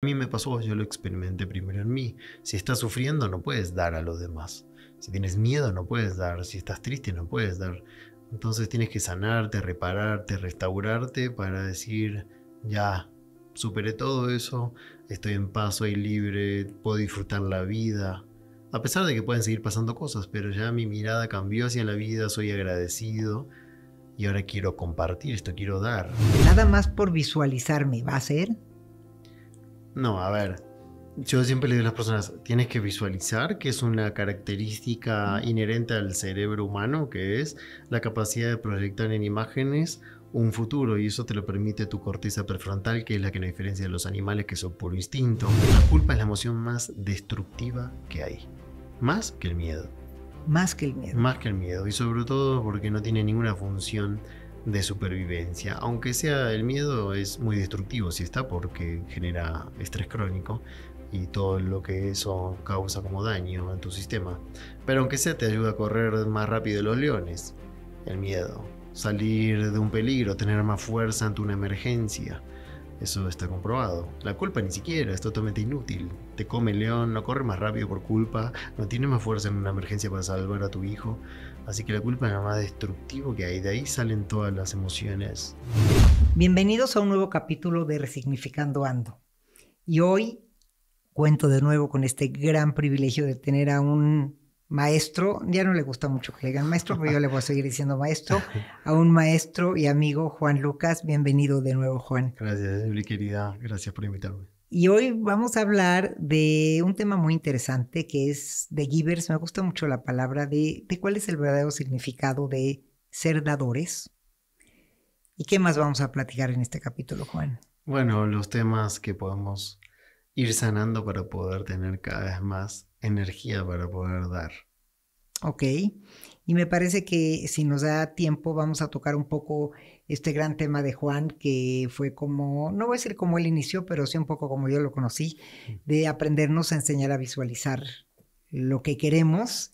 A mí me pasó, yo lo experimenté primero en mí. Si estás sufriendo, no puedes dar a los demás. Si tienes miedo, no puedes dar. Si estás triste, no puedes dar. Entonces tienes que sanarte, repararte, restaurarte para decir, ya, superé todo eso, estoy en paz, soy libre, puedo disfrutar la vida. A pesar de que pueden seguir pasando cosas, pero ya mi mirada cambió hacia la vida, soy agradecido y ahora quiero compartir esto, quiero dar. Nada más por visualizarme, ¿va a ser? No, a ver, yo siempre le digo a las personas, tienes que visualizar que es una característica inherente al cerebro humano, que es la capacidad de proyectar en imágenes un futuro y eso te lo permite tu corteza prefrontal, que es la que nos diferencia de los animales que son por instinto. La culpa es la emoción más destructiva que hay, más que el miedo. Más que el miedo. Más que el miedo y sobre todo porque no tiene ninguna función de supervivencia. Aunque sea el miedo es muy destructivo si está porque genera estrés crónico y todo lo que eso causa como daño en tu sistema. Pero aunque sea te ayuda a correr más rápido los leones. El miedo. Salir de un peligro, tener más fuerza ante una emergencia. Eso está comprobado. La culpa ni siquiera es totalmente inútil. Te come el león, no corre más rápido por culpa, no tiene más fuerza en una emergencia para salvar a tu hijo. Así que la culpa es lo más destructivo que hay. De ahí salen todas las emociones. Bienvenidos a un nuevo capítulo de Resignificando Ando. Y hoy cuento de nuevo con este gran privilegio de tener a un maestro, ya no le gusta mucho que le digan maestro, pero yo le voy a seguir diciendo maestro, a un maestro y amigo Juan Lucas. Bienvenido de nuevo, Juan. Gracias, mi querida. Gracias por invitarme. Y hoy vamos a hablar de un tema muy interesante que es de givers. Me gusta mucho la palabra de, de cuál es el verdadero significado de ser dadores. ¿Y qué más vamos a platicar en este capítulo, Juan? Bueno, los temas que podemos ir sanando para poder tener cada vez más energía para poder dar. Ok, y me parece que si nos da tiempo vamos a tocar un poco este gran tema de Juan, que fue como, no voy a decir como él inició, pero sí un poco como yo lo conocí, de aprendernos a enseñar a visualizar lo que queremos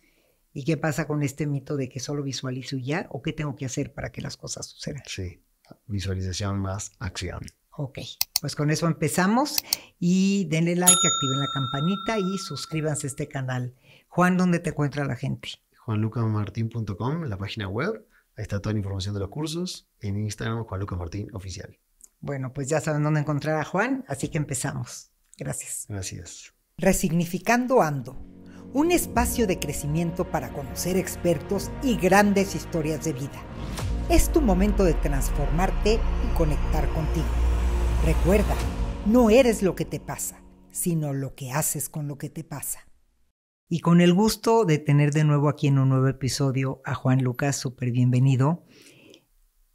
y qué pasa con este mito de que solo visualizo ya o qué tengo que hacer para que las cosas sucedan. Sí, visualización más acción. Ok, pues con eso empezamos y denle like, activen la campanita y suscríbanse a este canal. Juan, ¿dónde te encuentra la gente? juanlucamartin.com, la página web. Ahí está toda la información de los cursos. En Instagram, Juan Lucas Martín Oficial. Bueno, pues ya saben dónde encontrar a Juan, así que empezamos. Gracias. Gracias. Resignificando Ando, un espacio de crecimiento para conocer expertos y grandes historias de vida. Es tu momento de transformarte y conectar contigo. Recuerda, no eres lo que te pasa, sino lo que haces con lo que te pasa. Y con el gusto de tener de nuevo aquí en un nuevo episodio a Juan Lucas, súper bienvenido.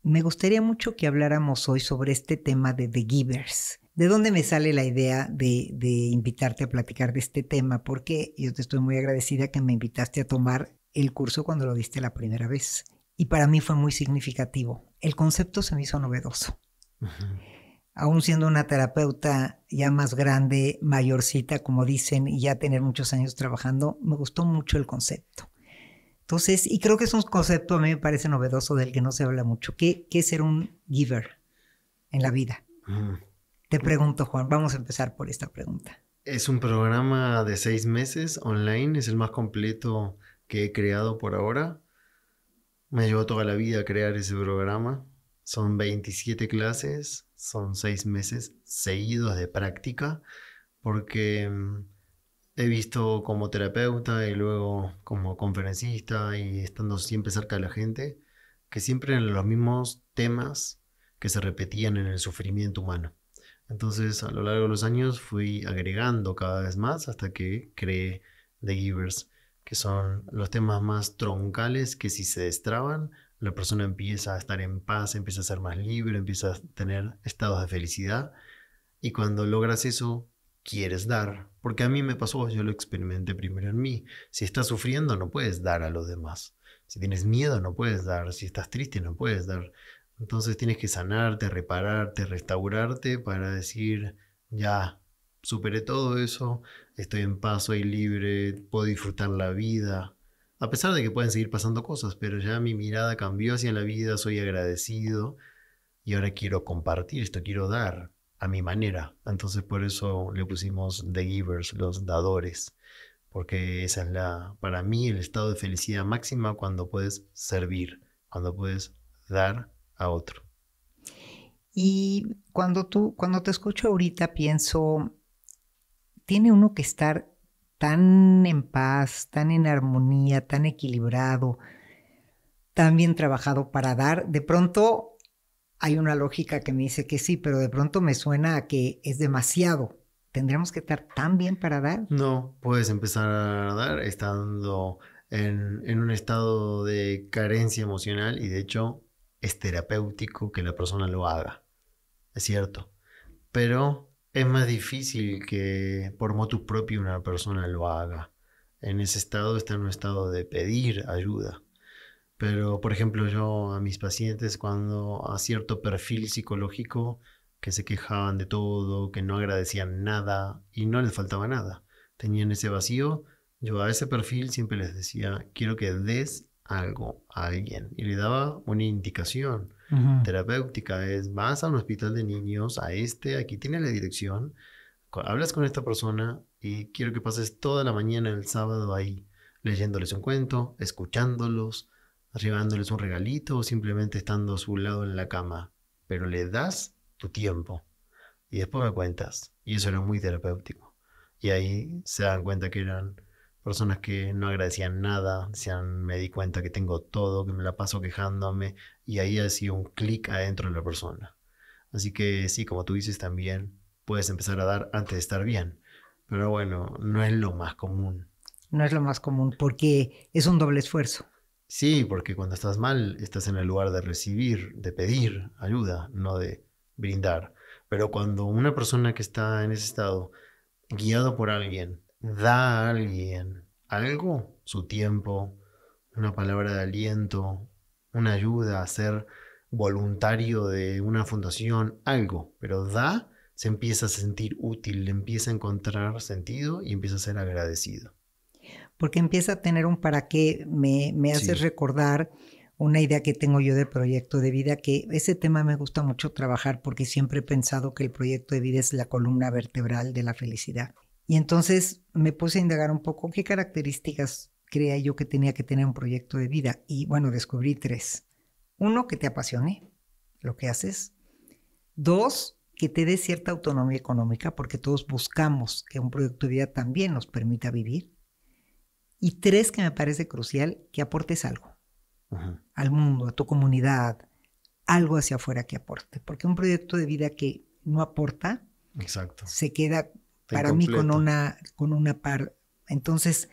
Me gustaría mucho que habláramos hoy sobre este tema de The Givers. ¿De dónde me sale la idea de, de invitarte a platicar de este tema? Porque yo te estoy muy agradecida que me invitaste a tomar el curso cuando lo diste la primera vez. Y para mí fue muy significativo. El concepto se me hizo novedoso. Aún siendo una terapeuta ya más grande, mayorcita, como dicen, y ya tener muchos años trabajando, me gustó mucho el concepto. Entonces, y creo que es un concepto a mí me parece novedoso del que no se habla mucho. ¿Qué, qué es ser un giver en la vida? Te pregunto, Juan, vamos a empezar por esta pregunta. Es un programa de seis meses online, es el más completo que he creado por ahora. Me llevó toda la vida crear ese programa. Son 27 clases, son seis meses seguidos de práctica, porque mm, he visto como terapeuta y luego como conferencista y estando siempre cerca de la gente, que siempre eran los mismos temas que se repetían en el sufrimiento humano. Entonces, a lo largo de los años fui agregando cada vez más hasta que creé The Givers, que son los temas más troncales que si se destraban, la persona empieza a estar en paz, empieza a ser más libre, empieza a tener estados de felicidad. Y cuando logras eso, quieres dar. Porque a mí me pasó, yo lo experimenté primero en mí. Si estás sufriendo, no puedes dar a los demás. Si tienes miedo, no puedes dar. Si estás triste, no puedes dar. Entonces tienes que sanarte, repararte, restaurarte para decir, ya, superé todo eso, estoy en paz, soy libre, puedo disfrutar la vida. A pesar de que pueden seguir pasando cosas, pero ya mi mirada cambió hacia la vida, soy agradecido y ahora quiero compartir esto, quiero dar. a mi manera. Entonces por eso le pusimos The Givers, los dadores, porque esa es la, para mí, el estado de felicidad máxima cuando puedes servir, cuando puedes dar a otro. Y cuando tú, cuando te escucho ahorita, pienso, tiene uno que estar tan en paz, tan en armonía, tan equilibrado, tan bien trabajado para dar. De pronto hay una lógica que me dice que sí, pero de pronto me suena a que es demasiado. ¿Tendríamos que estar tan bien para dar? No, puedes empezar a dar estando en, en un estado de carencia emocional y de hecho es terapéutico que la persona lo haga. Es cierto. Pero es más difícil que por motus propio una persona lo haga. En ese estado está en un estado de pedir ayuda. Pero, por ejemplo, yo a mis pacientes cuando a cierto perfil psicológico que se quejaban de todo, que no agradecían nada y no les faltaba nada, tenían ese vacío, yo a ese perfil siempre les decía, quiero que des algo a alguien y le daba una indicación terapéutica, es vas a un hospital de niños, a este, aquí tiene la dirección, hablas con esta persona y quiero que pases toda la mañana el sábado ahí, leyéndoles un cuento, escuchándolos, llevándoles un regalito o simplemente estando a su lado en la cama, pero le das tu tiempo y después me cuentas. Y eso era muy terapéutico. Y ahí se dan cuenta que eran personas que no agradecían nada, decían, me di cuenta que tengo todo, que me la paso quejándome, y ahí hacía un clic adentro de la persona. Así que sí, como tú dices también, puedes empezar a dar antes de estar bien. Pero bueno, no es lo más común. No es lo más común porque es un doble esfuerzo. Sí, porque cuando estás mal, estás en el lugar de recibir, de pedir ayuda, no de brindar. Pero cuando una persona que está en ese estado, guiado por alguien, da a alguien algo, su tiempo, una palabra de aliento, una ayuda a ser voluntario de una fundación, algo, pero da, se empieza a sentir útil, le empieza a encontrar sentido y empieza a ser agradecido porque empieza a tener un para qué, me, me hace recordar una idea que tengo yo de proyecto de vida, que ese tema me gusta mucho trabajar porque siempre he pensado que el proyecto de vida es la columna vertebral de la felicidad. Y entonces me puse a indagar un poco qué características creía yo que tenía que tener un proyecto de vida. Y bueno, descubrí tres. Uno, que te apasione lo que haces. Dos, que te dé cierta autonomía económica, porque todos buscamos que un proyecto de vida también nos permita vivir. Y tres, que me parece crucial, que aportes algo al mundo, a tu comunidad, algo hacia afuera que aporte. Porque un proyecto de vida que no aporta, Exacto. se queda para mí con una, con una par. Entonces,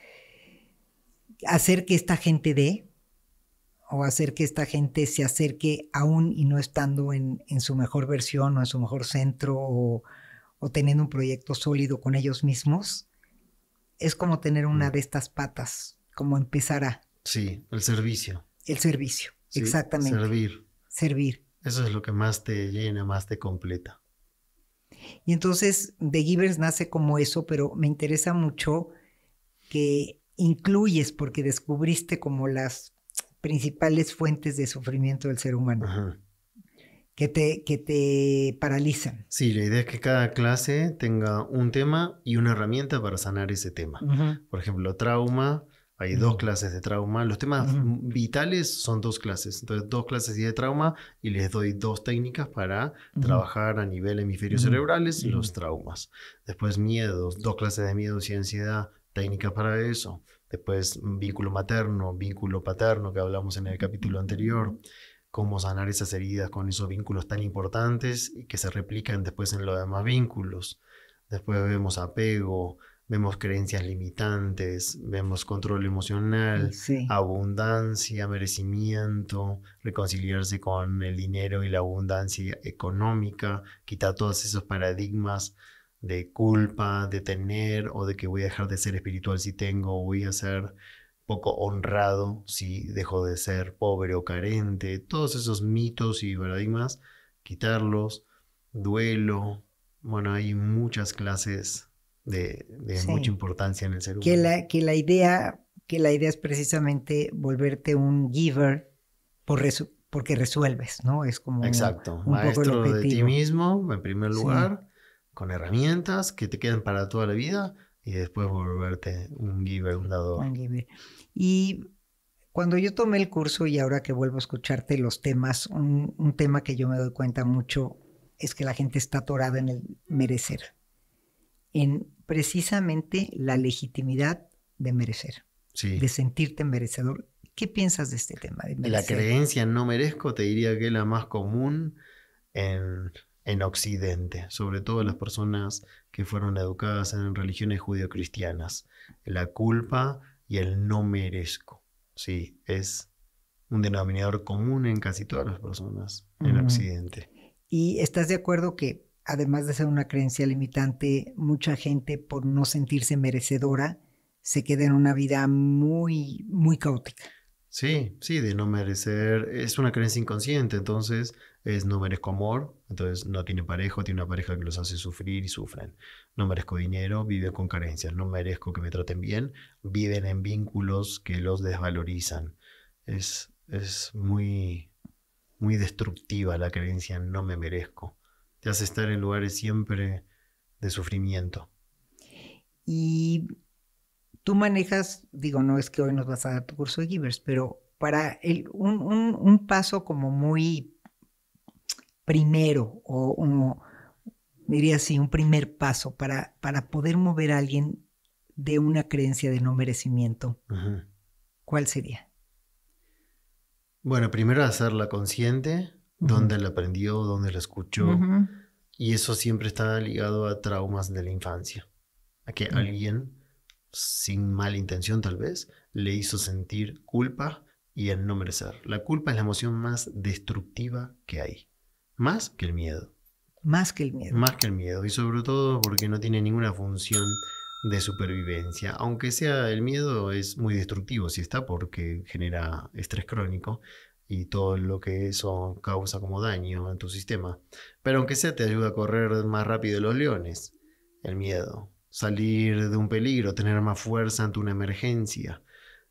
hacer que esta gente dé, o hacer que esta gente se acerque aún y no estando en, en su mejor versión o en su mejor centro o, o teniendo un proyecto sólido con ellos mismos, es como tener una mm. de estas patas, como empezar a... Sí, el servicio. El servicio, exactamente. Servir. Servir. Eso es lo que más te llena, más te completa. Y entonces The Givers nace como eso, pero me interesa mucho que incluyes porque descubriste como las principales fuentes de sufrimiento del ser humano. Ajá que te, que te paralizan. Sí, la idea es que cada clase tenga un tema y una herramienta para sanar ese tema. Por ejemplo, trauma, hay dos clases de trauma. Los temas vitales son dos clases. Entonces, dos clases de trauma y les doy dos técnicas para trabajar a nivel hemisferios cerebrales los traumas. Después, miedos, dos clases de miedos y ansiedad, técnicas para eso. Después, vínculo materno, vínculo paterno, que hablamos en el capítulo anterior cómo sanar esas heridas con esos vínculos tan importantes y que se replican después en los demás vínculos. Después vemos apego, vemos creencias limitantes, vemos control emocional, abundancia, merecimiento, reconciliarse con el dinero y la abundancia económica, quitar todos esos paradigmas de culpa, de tener o de que voy a dejar de ser espiritual si tengo, voy a ser poco honrado si dejo de ser pobre o carente, todos esos mitos y paradigmas, quitarlos, duelo, bueno, hay muchas clases de, mucha importancia en el ser humano. Que la, que la, idea, que la idea es precisamente volverte un giver por, porque resuelves, ¿no? Es como Exacto, maestro de ti mismo en primer lugar, con herramientas que te quedan para toda la vida y después volverte un giver, un dador. Un giver. Y cuando yo tomé el curso y ahora que vuelvo a escucharte los temas, un, un tema que yo me doy cuenta mucho es que la gente está atorada en el merecer, en precisamente la legitimidad de merecer, de sentirte merecedor. ¿Qué piensas de este tema? De la creencia no merezco, te diría que es la más común en, en Occidente, sobre todo las personas que fueron educadas en religiones judio-cristianas. La culpa y el no merezco. Sí, es un denominador común en casi todas las personas en Occidente. ¿Y estás de acuerdo que, además de ser una creencia limitante, mucha gente por no sentirse merecedora se queda en una vida muy, muy caótica? Sí, sí, de no merecer, es una creencia inconsciente, entonces es no merezco amor, entonces no tiene pareja, tiene una pareja que los hace sufrir y sufren. No merezco dinero, vive con carencias, no merezco que me traten bien, viven en vínculos que los desvalorizan. Es, es muy, muy destructiva la creencia no me merezco. Te hace estar en lugares siempre de sufrimiento. Y tú manejas, digo, no es que hoy nos vas a dar tu curso de Givers, pero para el, un, paso como muy primero, o, diría así, un primer paso para, para poder mover a alguien de una creencia de no merecimiento, ¿cuál sería? Bueno, primero hacerla consciente, dónde la aprendió, dónde la escuchó, y eso siempre está ligado a traumas de la infancia, a que alguien sin mala intención tal vez, le hizo sentir culpa y el no merecer. La culpa es la emoción más destructiva que hay, más que el miedo. Más que el miedo. Más que el miedo, y sobre todo porque no tiene ninguna función de supervivencia. Aunque sea el miedo es muy destructivo si está porque genera estrés crónico y todo lo que eso causa como daño en tu sistema. Pero aunque sea te ayuda a correr más rápido los leones, el miedo salir de un peligro, tener más fuerza ante una emergencia.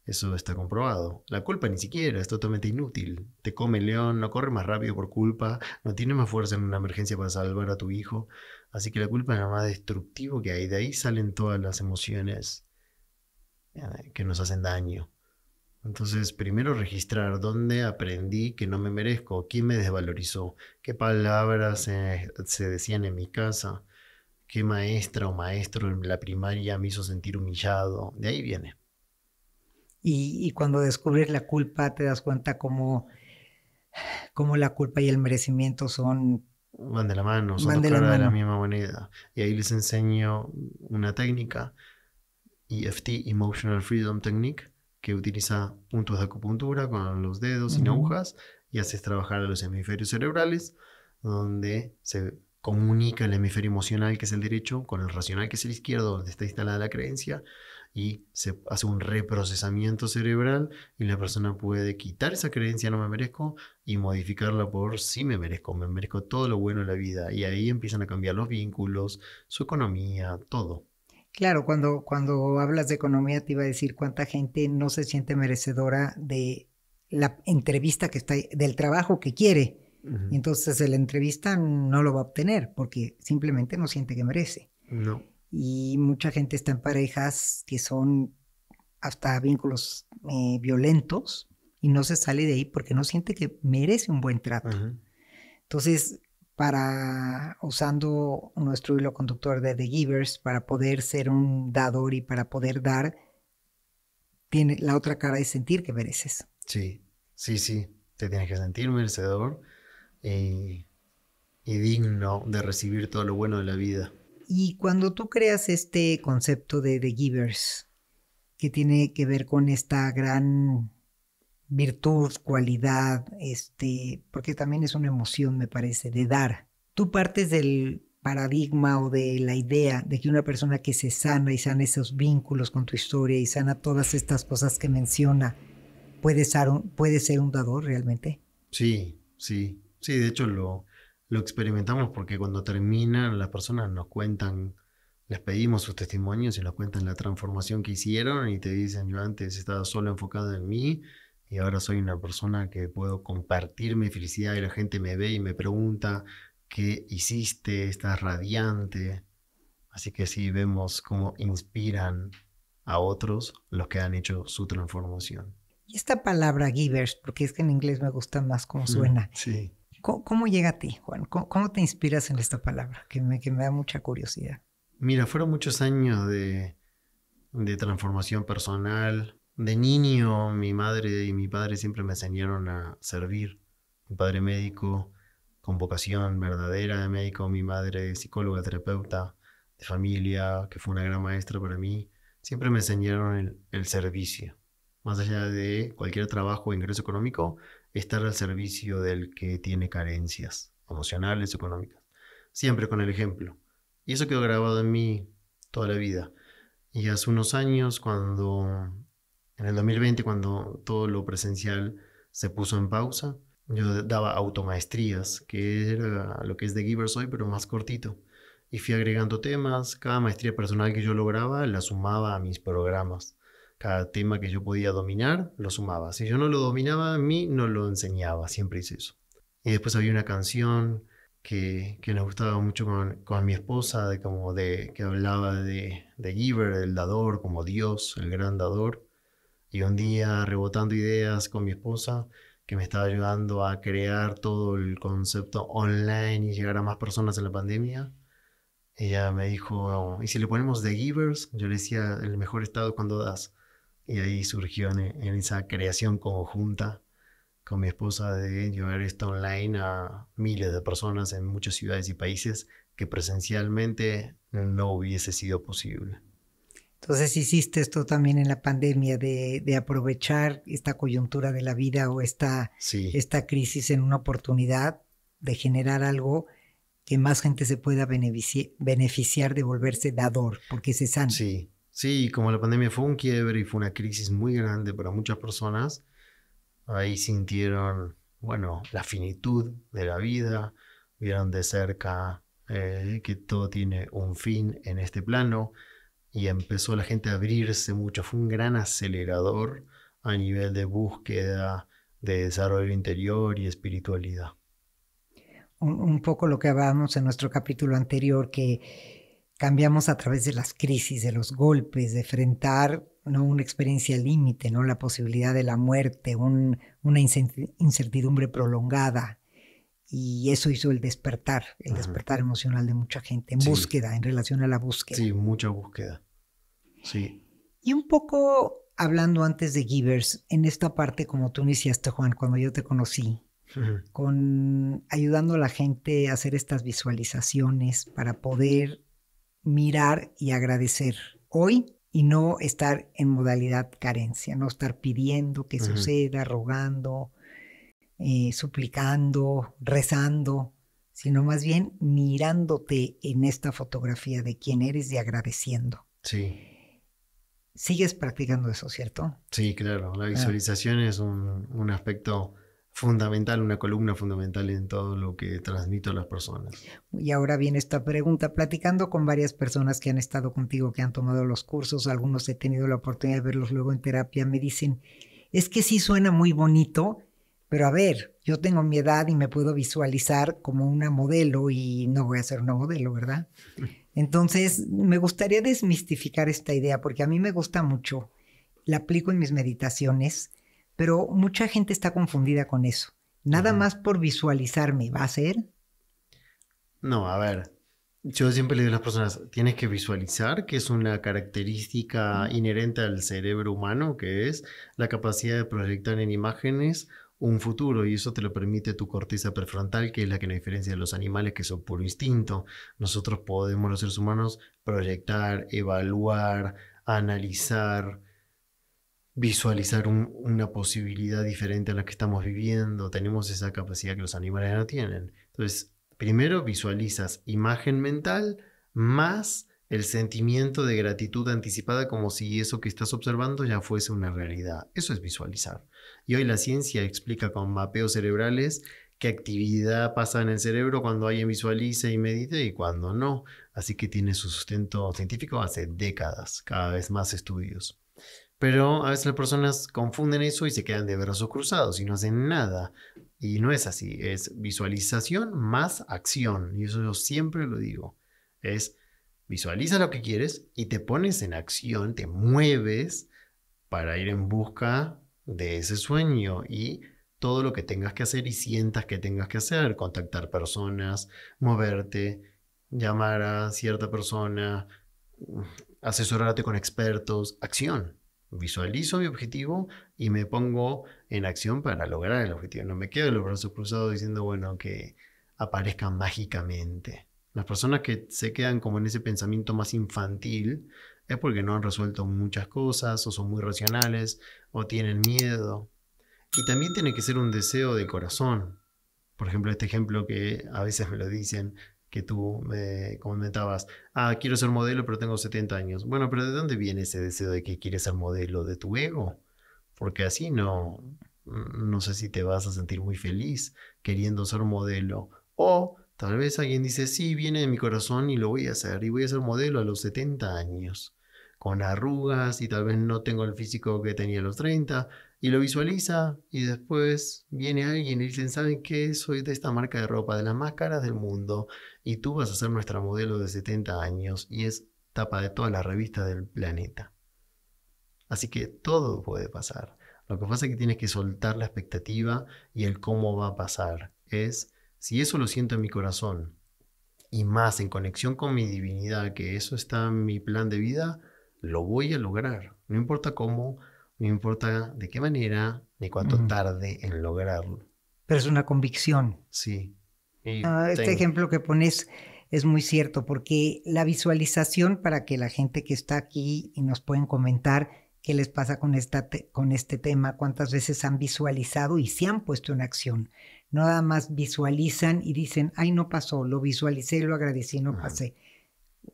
Eso está comprobado. La culpa ni siquiera es totalmente inútil. Te come el león, no corre más rápido por culpa, no tiene más fuerza en una emergencia para salvar a tu hijo. Así que la culpa es lo más destructivo que hay. De ahí salen todas las emociones eh, que nos hacen daño. Entonces, primero registrar dónde aprendí que no me merezco, quién me desvalorizó, qué palabras se decían en mi casa, qué maestra o maestro en la primaria me hizo sentir humillado. De ahí viene. Y, cuando descubres la culpa te das cuenta cómo, cómo, la culpa y el merecimiento son... Van de la mano, son dos caras de la misma moneda. Y ahí les enseño una técnica, EFT, Emotional Freedom Technique, que utiliza puntos de acupuntura con los dedos sin agujas y haces trabajar a los hemisferios cerebrales, donde se comunica el hemisferio emocional, que es el derecho, con el racional, que es el izquierdo, donde está instalada la creencia, y se hace un reprocesamiento cerebral y la persona puede quitar esa creencia no me merezco y modificarla por sí me merezco, me merezco todo lo bueno de la vida y ahí empiezan a cambiar los vínculos, su economía, todo. Claro, cuando, cuando hablas de economía te iba a decir cuánta gente no se siente merecedora de la entrevista que está, del trabajo que quiere y entonces la entrevista no lo va a obtener porque simplemente no siente que merece. No. Y mucha gente está en parejas que son hasta vínculos eh, violentos y no se sale de ahí porque no siente que merece un buen trato. Entonces, para usando nuestro hilo conductor de The Givers, para poder ser un dador y para poder dar, tiene la otra cara de sentir que mereces. Sí, sí, sí. Te tienes que sentir merecedor y, digno de recibir todo lo bueno de la vida. Y cuando tú creas este concepto de The Givers, que tiene que ver con esta gran virtud, cualidad, este, porque también es una emoción, me parece, de dar. Tú partes del paradigma o de la idea de que una persona que se sana y sana esos vínculos con tu historia y sana todas estas cosas que menciona, puede ser un, puede ser un dador realmente. Sí, sí. Sí, de hecho lo, lo experimentamos porque cuando terminan las personas nos cuentan, les pedimos sus testimonios y nos cuentan la transformación que hicieron y te dicen, yo antes estaba solo enfocado en mí y ahora soy una persona que puedo compartir mi felicidad y la gente me ve y me pregunta qué hiciste, estás radiante. Así que sí, vemos cómo inspiran a otros los que han hecho su transformación. Y esta palabra givers, porque es que en inglés me gusta más cómo suena. Sí. ¿Cómo, llega a ti, Juan? ¿Cómo, te inspiras en esta palabra? Que me, que me da mucha curiosidad. Mira, fueron muchos años de, de transformación personal. De niño, mi madre y mi padre siempre me enseñaron a servir. Mi padre médico, con vocación verdadera de médico, mi madre psicóloga, terapeuta de familia, que fue una gran maestra para mí. Siempre me enseñaron el, el servicio. Más allá de cualquier trabajo o ingreso económico, estar al servicio del que tiene carencias emocionales, económicas. Siempre con el ejemplo. Y eso quedó grabado en mí toda la vida. Y hace unos años, cuando, en el 2020, cuando todo lo presencial se puso en pausa, yo daba automaestrías, que era lo que es de Givers hoy, pero más cortito. Y fui agregando temas, cada maestría personal que yo lograba la sumaba a mis programas. Cada tema que yo podía dominar, lo sumaba. Si yo no lo dominaba, a mí no lo enseñaba, siempre hice eso. Y después había una canción que, nos gustaba mucho con, con, mi esposa, de como de, que hablaba de Giver, el dador, como Dios, el gran dador. Y un día rebotando ideas con mi esposa, que me estaba ayudando a crear todo el concepto online y llegar a más personas en la pandemia, ella me dijo, ¿y si le ponemos The Givers? Yo le decía, el mejor estado cuando das. Y ahí surgió en esa creación conjunta con mi esposa de llevar esto online a miles de personas en muchas ciudades y países que presencialmente no hubiese sido posible. Entonces hiciste esto también en la pandemia de, de aprovechar esta coyuntura de la vida o esta, esta crisis en una oportunidad de generar algo que más gente se pueda beneficiar de volverse dador, porque se sana. Sí, sí, como la pandemia fue un quiebre y fue una crisis muy grande para muchas personas, Ahí sintieron, bueno, la finitud de la vida, vieron de cerca eh, que todo tiene un fin en este plano y empezó la gente a abrirse mucho. Fue un gran acelerador a nivel de búsqueda, de desarrollo interior y espiritualidad. Un, un poco lo que hablábamos en nuestro capítulo anterior, que cambiamos a través de las crisis, de los golpes, de enfrentar ¿no? una experiencia límite, ¿no? la posibilidad de la muerte, una incertidumbre prolongada. Y eso hizo el despertar, el despertar emocional de mucha gente, en búsqueda, en relación a la búsqueda. Sí, mucha búsqueda. Sí. Y un poco hablando antes de Givers, en esta parte, como tú iniciaste, Juan, cuando yo te conocí, con ayudando a la gente a hacer estas visualizaciones para poder mirar y agradecer. Hoy y no estar en modalidad carencia, no estar pidiendo que suceda, rogando, eh, suplicando, rezando, sino más bien mirándote en esta fotografía de quién eres y agradeciendo. Sí. Sigues practicando eso, ¿cierto? Sí, claro. La ah. visualización es un, un aspecto fundamental, una columna fundamental en todo lo que transmito a las personas. Y ahora viene esta pregunta, platicando con varias personas que han estado contigo, que han tomado los cursos, algunos he tenido la oportunidad de verlos luego en terapia, me dicen, es que sí suena muy bonito, pero a ver, yo tengo mi edad y me puedo visualizar como una modelo y no voy a ser una modelo, ¿verdad? Entonces, me gustaría desmistificar esta idea porque a mí me gusta mucho, la aplico en mis meditaciones pero mucha gente está confundida con eso. Nada más por visualizarme, ¿va a ser? No, a ver. Yo siempre le digo a las personas, tienes que visualizar, que es una característica inherente al cerebro humano, que es la capacidad de proyectar en imágenes un futuro y eso te lo permite tu corteza prefrontal, que es la que nos diferencia de los animales que son puro instinto. Nosotros podemos, los seres humanos, proyectar, evaluar, analizar, visualizar una posibilidad diferente a la que estamos viviendo. Tenemos esa capacidad que los animales no tienen. Entonces, primero visualizas imagen mental más el sentimiento de gratitud anticipada como si eso que estás observando ya fuese una realidad. Eso es visualizar. Y hoy la ciencia explica con mapeos cerebrales qué actividad pasa en el cerebro cuando alguien visualiza y medita y cuando no. Así que tiene su sustento científico hace décadas, cada vez más estudios. Pero a veces las personas confunden eso y se quedan de brazos cruzados y no hacen nada. Y no es así, es visualización más acción. Y eso yo siempre lo digo. Es visualiza lo que quieres y te pones en acción, te mueves para ir en busca de ese sueño y todo lo que tengas que hacer y sientas que tengas que hacer, contactar personas, moverte, llamar a cierta persona, asesorarte con expertos, acción. Visualizo mi objetivo y me pongo en acción para lograr el objetivo. No me quedo los brazos cruzados diciendo, bueno, que aparezca mágicamente. Las personas que se quedan como en ese pensamiento más infantil es porque no han resuelto muchas cosas o son muy racionales o tienen miedo. Y también tiene que ser un deseo de corazón. Por ejemplo, este ejemplo que a veces me lo dicen, que tú me comentabas, ah, quiero ser modelo pero tengo 70 años. Bueno, pero ¿de dónde viene ese deseo de que quieres ser modelo? ¿De tu ego? Porque así no, no sé si te vas a sentir muy feliz queriendo ser modelo. O tal vez alguien dice, sí, viene de mi corazón y lo voy a hacer. Y voy a ser modelo a los 70 años. Con arrugas y tal vez no tengo el físico que tenía a los 30, y lo visualiza y después viene alguien y dicen, ¿saben qué? Soy de esta marca de ropa, de las más caras del mundo y tú vas a ser nuestra modelo de 70 años y es tapa de todas las revistas del planeta. Así que todo puede pasar. Lo que pasa es que tienes que soltar la expectativa y el cómo va a pasar. Es, si eso lo siento en mi corazón y más en conexión con mi divinidad, que eso está en mi plan de vida, lo voy a lograr. No importa cómo, no importa de qué manera ni cuánto tarde en lograrlo. Pero es una convicción. Sí. Ah, este ejemplo que pones es muy cierto, porque la visualización, para que la gente que está aquí y nos pueden comentar qué les pasa con, esta con este tema, cuántas veces han visualizado y se han puesto en acción. No nada más visualizan y dicen, ay, no pasó, lo visualicé, lo agradecí, no pasé.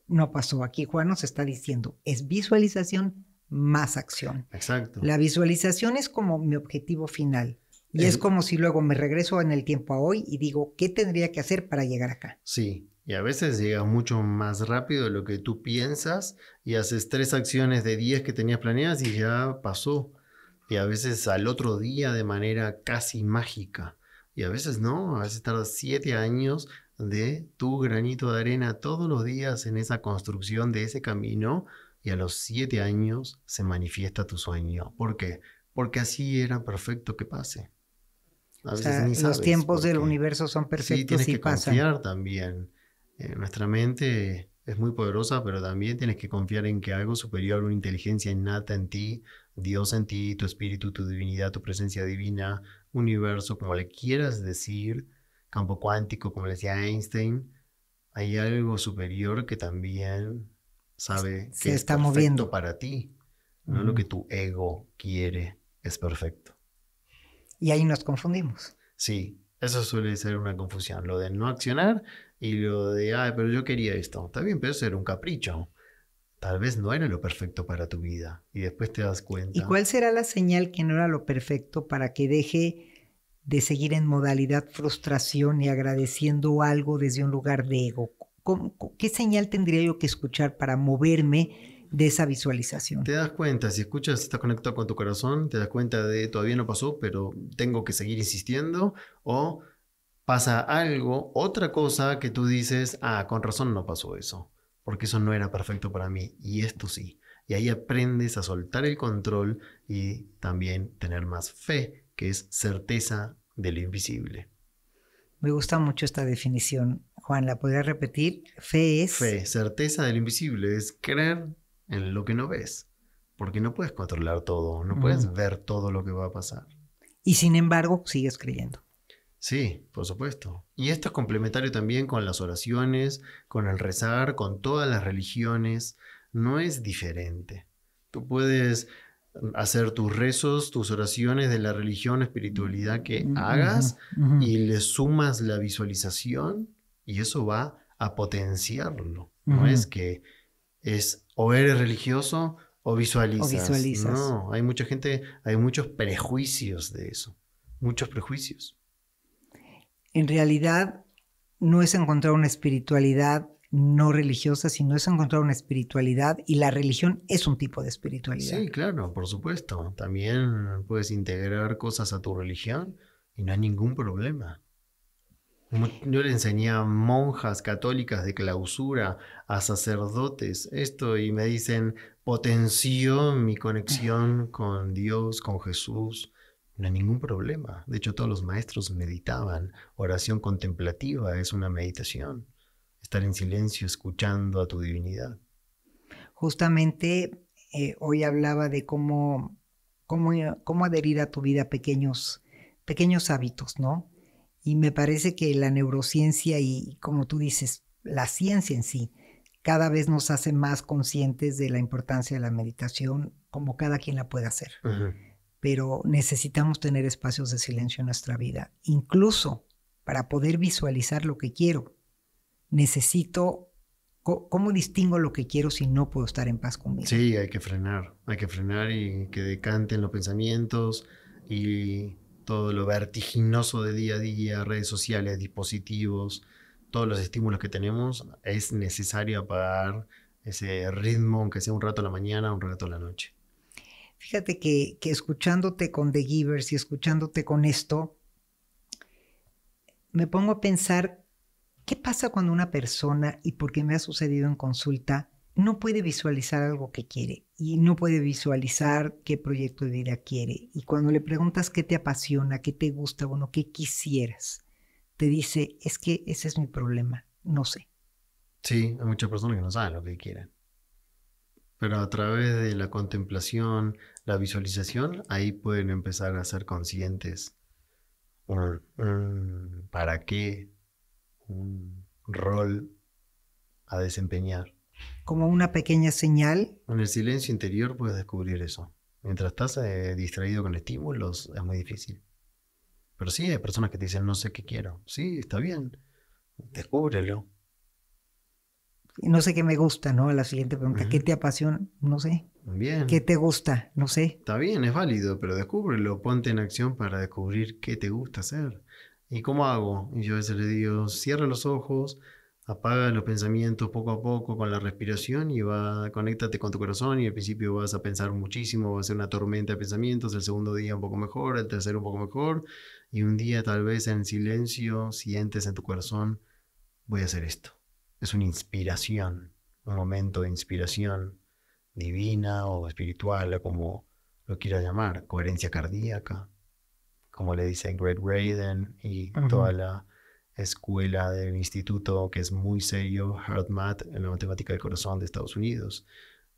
No pasó. Aquí Juan nos está diciendo, es visualización más acción. Exacto. La visualización es como mi objetivo final. Y es, como si luego me regreso en el tiempo a hoy y digo, ¿qué tendría que hacer para llegar acá? Sí, y a veces llega mucho más rápido de lo que tú piensas y haces tres acciones de 10 que tenías planeadas y ya pasó. Y a veces al otro día de manera casi mágica. Y a veces no, a veces tarda siete años de tu granito de arena todos los días en esa construcción de ese camino y a los siete años se manifiesta tu sueño. ¿Por qué? Porque así era perfecto que pase. A veces los tiempos del universo son perfectos sí, tienes que confiar también. Eh, nuestra mente es muy poderosa, pero también tienes que confiar en que algo superior, una inteligencia innata en ti, Dios en ti, tu espíritu, tu divinidad, tu presencia divina, universo, como le quieras decir, campo cuántico, como le decía Einstein, hay algo superior que también sabe que se está moviendo para ti, no lo que tu ego quiere es perfecto. Y ahí nos confundimos. Sí, eso suele ser una confusión, lo de no accionar y lo de, ay, pero yo quería esto. Está bien, pero eso era un capricho. Tal vez no era lo perfecto para tu vida y después te das cuenta. ¿Y cuál será la señal que no era lo perfecto para que deje de seguir en modalidad frustración y agradeciendo algo desde un lugar de ego? ¿qué señal tendría yo que escuchar para moverme de esa visualización? Te das cuenta, si escuchas, estás conectado con tu corazón, te das cuenta de todavía no pasó, pero tengo que seguir insistiendo, o pasa algo, otra cosa que tú dices, ah, con razón no pasó eso, porque eso no era perfecto para mí, y esto sí. Y ahí aprendes a soltar el control y también tener más fe, que es certeza de lo invisible. Me gusta mucho esta definición. Juan, ¿la podría repetir? Fe es... Fe, certeza del invisible, es creer en lo que no ves, porque no puedes controlar todo, no puedes ver todo lo que va a pasar. Y sin embargo, sigues creyendo. Sí, por supuesto. Y esto es complementario también con las oraciones, con el rezar, con todas las religiones. No es diferente. Tú puedes hacer tus rezos, tus oraciones de la religión, espiritualidad que hagas y le sumas la visualización y eso va a potenciarlo. No es que es o eres religioso o visualizas. No, hay mucha gente, hay muchos prejuicios de eso, muchos prejuicios. En realidad no es encontrar una espiritualidad no religiosa, sino es encontrar una espiritualidad y la religión es un tipo de espiritualidad. Sí, claro, por supuesto. También puedes integrar cosas a tu religión y no hay ningún problema. Yo le enseñé a monjas católicas de clausura, a sacerdotes, esto y me dicen, potenció mi conexión con Dios, con Jesús. No hay ningún problema. De hecho, todos los maestros meditaban. Oración contemplativa es una meditación. Estar en silencio escuchando a tu divinidad. Justamente eh, hoy hablaba de cómo, cómo, cómo adherir a tu vida pequeños, pequeños hábitos, ¿no? Y me parece que la neurociencia y, como tú dices, la ciencia en sí, cada vez nos hace más conscientes de la importancia de la meditación, como cada quien la puede hacer. Pero necesitamos tener espacios de silencio en nuestra vida. Incluso para poder visualizar lo que quiero, necesito... ¿Cómo distingo lo que quiero si no puedo estar en paz conmigo? Sí, hay que frenar, hay que frenar y que decanten los pensamientos y todo lo vertiginoso de día a día, redes sociales, dispositivos, todos los estímulos que tenemos, es necesario apagar ese ritmo, aunque sea un rato a la mañana, un rato a la noche. Fíjate que, que escuchándote con The Givers y escuchándote con esto, me pongo a pensar, ¿qué pasa cuando una persona, y porque me ha sucedido en consulta, no puede visualizar algo que quiere y no puede visualizar qué proyecto de vida quiere. Y cuando le preguntas qué te apasiona, qué te gusta, bueno, qué quisieras, te dice, es que ese es mi problema, no sé. Sí, hay muchas personas que no saben lo que quieren. Pero a través de la contemplación, la visualización, ahí pueden empezar a ser conscientes para qué, un rol a desempeñar como una pequeña señal. En el silencio interior puedes descubrir eso. Mientras estás eh, distraído con estímulos es muy difícil. Pero sí, hay personas que te dicen, no sé qué quiero. Sí, está bien. Descúbrelo. No sé qué me gusta, ¿no? La siguiente pregunta, ¿qué te apasiona? No sé. Bien. ¿Qué te gusta? No sé. Está bien, es válido, pero descúbrelo, ponte en acción para descubrir qué te gusta hacer. ¿Y cómo hago? Y yo a veces le digo, cierra los ojos, apaga los pensamientos poco a poco con la respiración y va, conéctate con tu corazón y al principio vas a pensar muchísimo, va a ser una tormenta de pensamientos, el segundo día un poco mejor, el tercero un poco mejor y un día tal vez en silencio sientes en tu corazón, voy a hacer esto. Es una inspiración, un momento de inspiración divina o espiritual, o como lo quieras llamar, coherencia cardíaca, como le dice Greg Raiden y toda la escuela del instituto que es muy serio, HeartMath, en la matemática del corazón de Estados Unidos.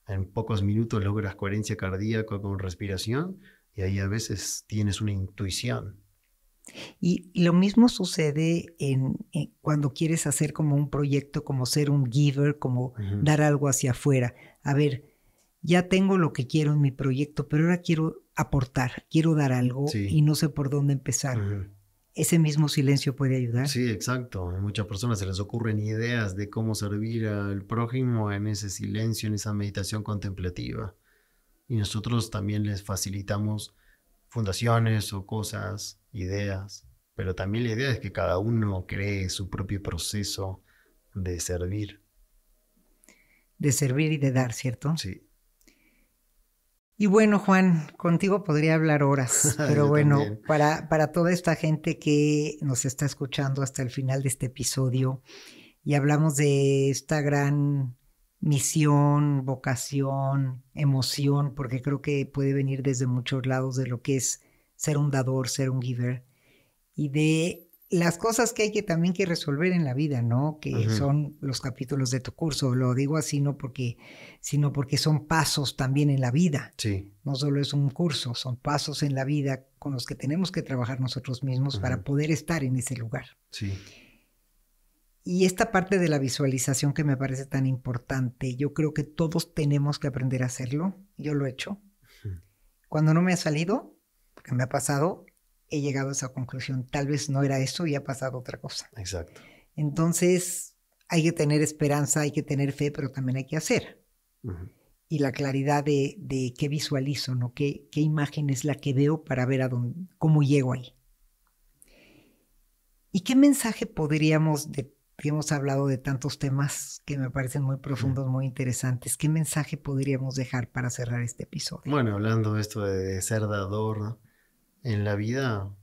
En pocos minutos logras coherencia cardíaca con respiración y ahí a veces tienes una intuición. Y, lo mismo sucede en, cuando quieres hacer como un proyecto, como ser un giver, como dar algo hacia afuera. A ver, ya tengo lo que quiero en mi proyecto, pero ahora quiero aportar, quiero dar algo y no sé por dónde empezar ese mismo silencio puede ayudar. Sí, exacto. A muchas personas se les ocurren ideas de cómo servir al prójimo en ese silencio, en esa meditación contemplativa. Y nosotros también les facilitamos fundaciones o cosas, ideas. Pero también la idea es que cada uno cree su propio proceso de servir. De servir y de dar, ¿cierto? Sí. Y bueno, Juan, contigo podría hablar horas, pero bueno, para, para toda esta gente que nos está escuchando hasta el final de este episodio y hablamos de esta gran misión, vocación, emoción, porque creo que puede venir desde muchos lados de lo que es ser un dador, ser un giver, y de las cosas que hay que también que resolver en la vida, ¿no? Que son los capítulos de tu curso. Lo digo así no porque, sino porque son pasos también en la vida. Sí. No solo es un curso, son pasos en la vida con los que tenemos que trabajar nosotros mismos para poder estar en ese lugar. Sí. Y esta parte de la visualización que me parece tan importante, yo creo que todos tenemos que aprender a hacerlo. Yo lo he hecho. Cuando no me ha salido, porque me ha pasado, he llegado a esa conclusión. Tal vez no era eso y ha pasado otra cosa. Exacto. Entonces, hay que tener esperanza, hay que tener fe, pero también hay que hacer. Y la claridad de, de, qué visualizo, ¿no? ¿Qué, qué imagen es la que veo para ver a dónde, cómo llego ahí. ¿Y qué mensaje podríamos hemos hablado de tantos temas que me parecen muy profundos, muy interesantes. ¿Qué mensaje podríamos dejar para cerrar este episodio? Bueno, hablando de esto de ser dador en la vida,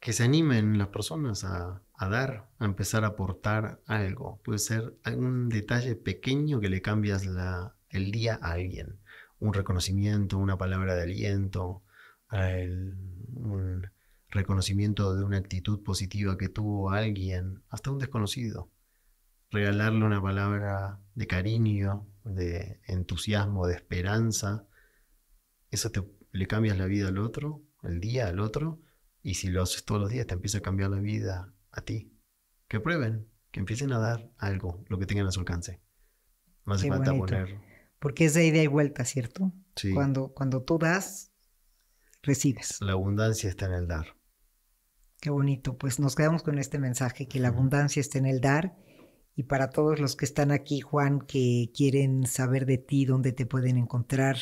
que se animen las personas a, dar, a empezar a aportar algo. Puede ser algún detalle pequeño que le cambias la, el día a alguien. Un reconocimiento, una palabra de aliento, un reconocimiento de una actitud positiva que tuvo alguien, hasta un desconocido. Regalarle una palabra de cariño, de entusiasmo, de esperanza. Eso te, le cambias la vida al otro, el día al otro, y si lo haces todos los días te empieza a cambiar la vida a ti. Que prueben, que empiecen a dar algo, lo que tengan a su alcance. No hace falta poner. Porque es de ida y vuelta, ¿cierto? Sí. Cuando, cuando tú das, recibes. La abundancia está en el dar. Qué bonito. Pues nos quedamos con este mensaje, que la abundancia está en el dar. Y para todos los que están aquí, Juan, que quieren saber de ti, dónde te pueden encontrar,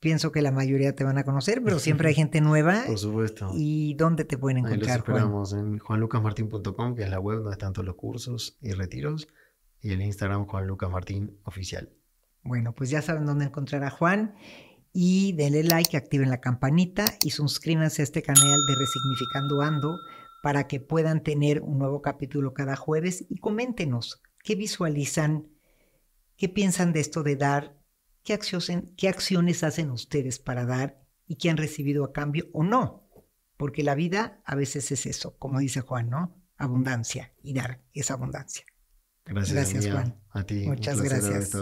pienso que la mayoría te van a conocer, pero siempre hay gente nueva. Por supuesto. ¿Y dónde te pueden encontrar? Ahí los esperamos en juanlucasmartin.com, que es la web donde están todos los cursos y retiros, y el Instagram Juan Lucas Martín Oficial. Bueno, pues ya saben dónde encontrar a Juan y denle like, activen la campanita y suscríbanse a este canal de Resignificando Ando para que puedan tener un nuevo capítulo cada jueves y coméntenos qué visualizan, qué piensan de esto de dar, qué acciones, qué acciones hacen ustedes para dar y qué han recibido a cambio o no. Porque la vida a veces es eso, como dice Juan, ¿no? Abundancia y dar esa abundancia. Gracias, gracias Juan. A ti. Muchas gracias.